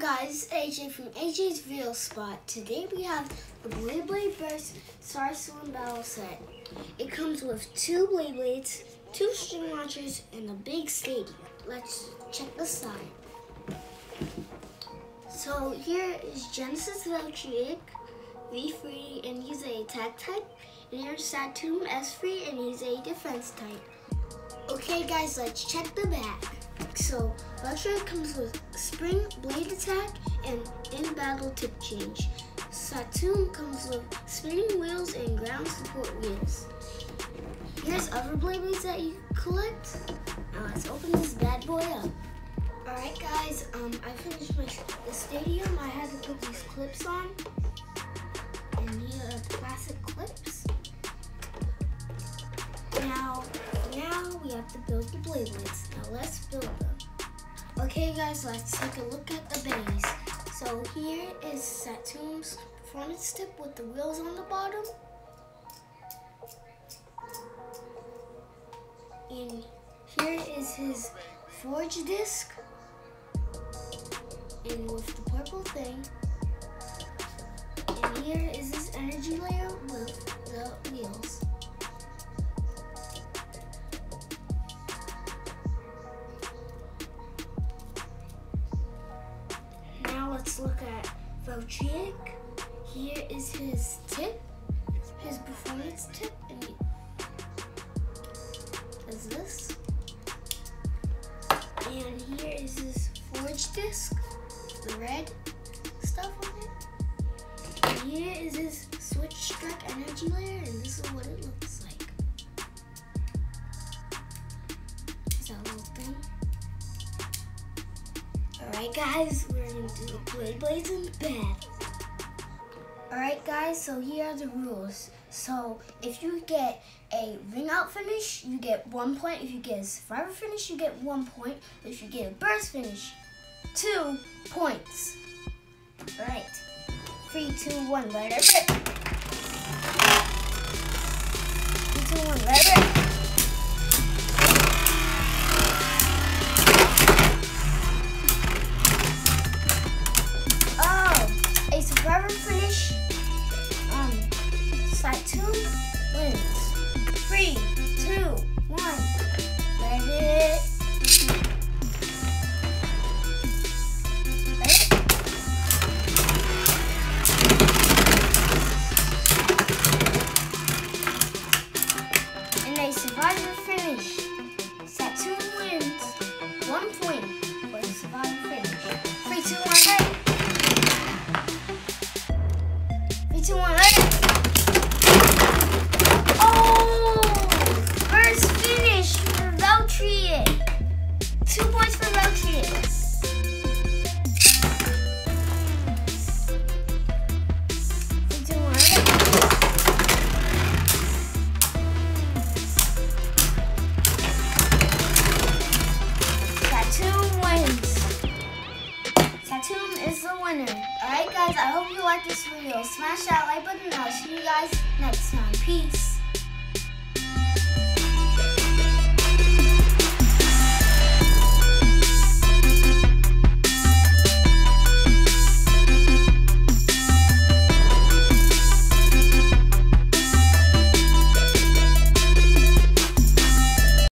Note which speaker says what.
Speaker 1: guys, AJ from AJ's Real Spot. Today we have the Beyblade Burst Star Storm Battle Set. It comes with two Beyblades, two string launchers, and a big stadium. Let's check the side. So here is Genesis Valtryek, V3, and he's a attack type. And here's Satomb S3, and he's a defense type. Okay guys, let's check the back. So, Valtryek comes with Spring Blade Attack and In Battle Tip Change. Satomb comes with Spinning Wheels and Ground Support Wheels. Here's other Blades that you collect. Now let's open this bad boy up. Alright guys, um, I finished my the stadium. I had to put these clips on. And these are plastic clips. Now, now we have to build the Blades. Now let's build them. Okay guys, let's take a look at the base. So here is Satomb's performance tip with the wheels on the bottom. And here is his forge disc. And with the purple thing. And here is his energy layer with let's look at Valtryek. Here is his tip, his performance tip, and he does this. And here is his forge disc, the red stuff on it. And here is his switch strike energy layer, and this is what it looks Alright guys, we're gonna do Beyblades in bed. Alright guys, so here are the rules. So if you get a ring out finish, you get one point. If you get a survivor finish, you get one point. If you get a burst finish, two points. Alright. Three, two, one, let it. Three, two, one, let Satomb wins. Three, two, one. Let it. And survivor finish. Satomb wins. One point for finish. Three, two, one, it. Three, two, one, Alright guys, I hope you liked this video. Smash that like button and I'll see you guys next time. Peace.